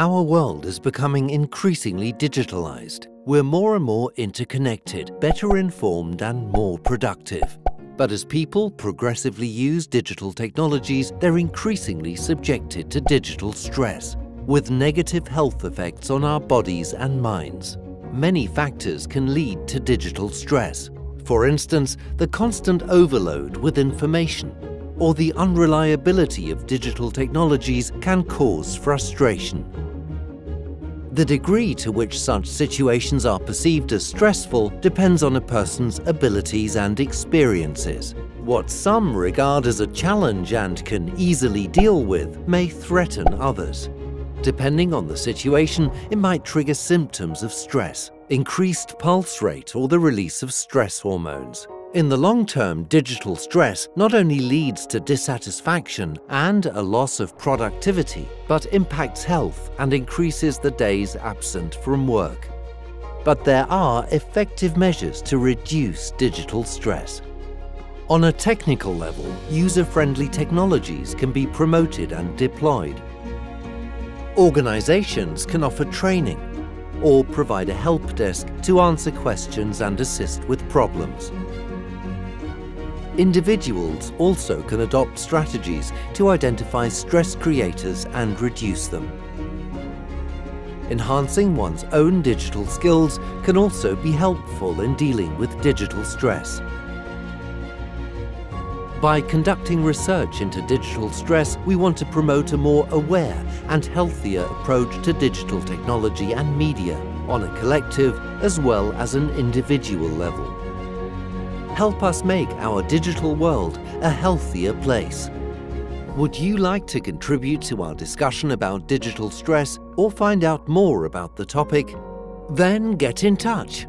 Our world is becoming increasingly digitalized. We're more and more interconnected, better informed and more productive. But as people progressively use digital technologies, they're increasingly subjected to digital stress, with negative health effects on our bodies and minds. Many factors can lead to digital stress. For instance, the constant overload with information, or the unreliability of digital technologies can cause frustration. The degree to which such situations are perceived as stressful depends on a person's abilities and experiences. What some regard as a challenge and can easily deal with may threaten others. Depending on the situation, it might trigger symptoms of stress, increased pulse rate or the release of stress hormones. In the long term, digital stress not only leads to dissatisfaction and a loss of productivity, but impacts health and increases the days absent from work. But there are effective measures to reduce digital stress. On a technical level, user-friendly technologies can be promoted and deployed. Organizations can offer training or provide a help desk to answer questions and assist with problems. Individuals also can adopt strategies to identify stress creators and reduce them. Enhancing one's own digital skills can also be helpful in dealing with digital stress. By conducting research into digital stress, we want to promote a more aware and healthier approach to digital technology and media on a collective as well as an individual level help us make our digital world a healthier place. Would you like to contribute to our discussion about digital stress or find out more about the topic? Then get in touch